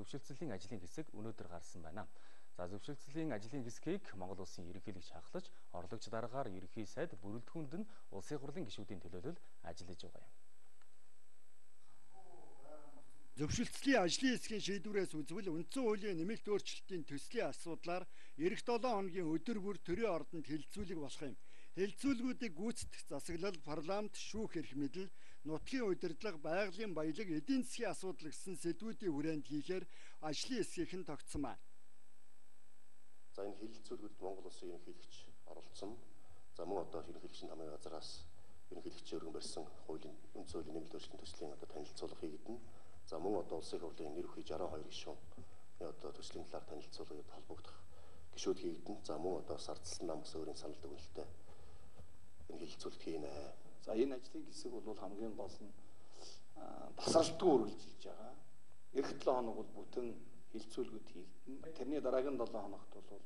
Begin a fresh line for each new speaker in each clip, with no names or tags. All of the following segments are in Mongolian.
зөвшөлтсөлийн ажлын хэсэг өнөөдөр гарсан байна. За зөвшөлтсөлийн ажлын хэсгийг Монгол улсын ерөнхийлөгч хахлаж, орлогч дараагаар ерөнхий сайд бүрэлдэхүүнд нь улсын хурлын гишүүдийн төлөөлөл ажиллаж байгаа юм.
Зөвшөлтслийн ажлын хэсгийн шийдвэрээс үзвэл үндсэн хуулийн нэмэлт өөрчлөлтийн төслийн асуудлаар эх 7 хоногийн өдөр бүр төрийн ордонд хилцүүлэг болох юм. Хилцүүлгүүдийг гүйцэтгэх засаглал, парламент, шүүх эрх мэдэл, нутгийн удирдлага, байгалийн баялаг, эдийн засгийн асуудал гэсэн сэдвүүдийн хүрээнд хийхээр ажлын хэсгийнхэн тогтсон байна.
За энэ хилцүүлгүүд Монгол улсын ерөнхийлөгч оролцсон. За мөн одоо ерөнхийлөгчийн намын газраас ерөнхийлөгчийн өргөн барьсан хуулийн үндсэн хуулийн нэмэлт өөрчлөлтийн төслийн одоо танилцуулга хийгдэн. За мөн одоо улсын хурлын нэр бүхий 62 гишүүн одоо төслийн талаар танилцуулгад холбогдох гишүүд хийгдэн. За мөн одоо сардсан нам бас өөрийн санал дүгнэлттэй энэ хилцүүлэлт хийнэ.
За энэ ажлын хэсэг бол хамгийн гол нь тасралтгүй үргэлжилж байгаа. Эх 7 хоног бол бүтэн хилцүүлгүүд хийгдэн. Тэрний дараагийн 7 хоногт бол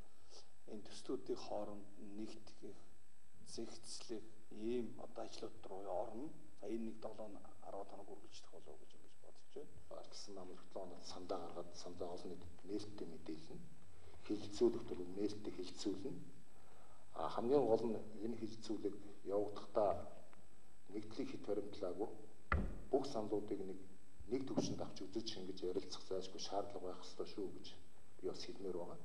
энэ төслүүдийн хооронд нэгтгэх, зэгцлэх ийм одоо ажлууд руу орно. За энэ нэг 7 10 хоног үргэлжлэх болов гэж ингэж бодож байна.
Арчсан нам 7 хоног сандаа гаргаад сандаа олон нийтэд нээлттэй мэдээлнэ. Хилцүүлэгт бол нээлттэй хилцүүлнэ хамгийн гол нь энэ хилцүүлэг явагдахдаа нэгдлийг хит баримтлаагүй бүх саналуудыг нэг нэг төвшөнд авч үзэж ингэж ярилцах зайлшгүй шаардлага байх ёстой шүү гэж би бас хэлмээр байна.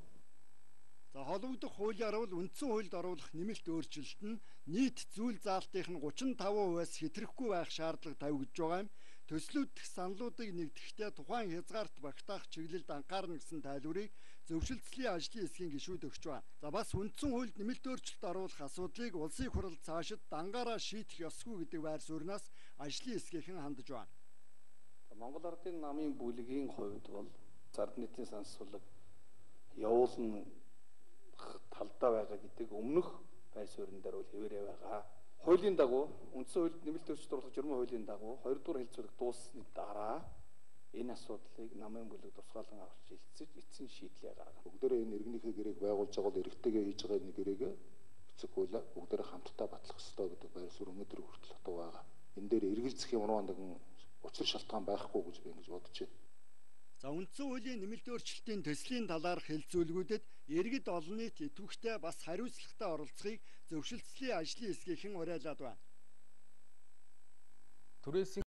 За холбогдох хуулиар бол үндсэн хуульд оруулах нэмэлт өөрчлөлт нь нийт зүйл заалтын 35%-аас хэтрэхгүй байх шаардлага тавигдж байгаа юм. Төслүүддэх саналуудыг нэгтгэхдээ тухайн хязгаарт багтаах чиглэлд анхаарна гэсэн тайлбарыг зөвшөлтслийн ажлын хэсгийн гишүүд өгч байна. За бас үндсэн хуульд нэмэлт өөрчлөлт оруулах асуудлыг улсын хурал цаашид дангаараа шийдэх ёсгүй гэдэг байр сууриас ажлын хэсгийнхэн хандж байна.
Монгол Ардын намын бүлгийн хувьд бол зард нийтийн сансуулга явуулна талдаа байгаа гэдэг өмнөх байр суурин дээр бол хэвээрээ байгаа. Хуулийн дагуу үндсэн хуульд нэмэлт өөрчлөлт оруулах журмын хуулийн дагуу 2 дугаар хэлцүүлэг дууссаны дараа энэ асуудлыг намын бүлэг тусгаалan авч хэлцэж эцсийн шийдлээ гаргана.
Бүгдээрээ энэ иргэнийхээ гэрээг байгуулж байгаа бол эрэгтэйгээ хийж байгаа энэ гэрээгээ эцэг хуулаа бүгдээрээ хамтдаа батлах ёстой гэдэг байр суурь өнөөдөр хүртэл хатуу байгаа. Энэ дээр эргэлзэх ямар нэгэн учир шалтгаан байхгүй гэж би ингэж бодож байна.
За үндсэн хуулийн нэмэлт өөрчлөлтийн төслийн талаарх хэлцүүлгүүдэд иргэд олон нийт идэвхтэй бас хариуцлагатай оролцохыг зөвшөлтслийн ажлын хэсгийнхэн уриалаад байна.
Түрээсийн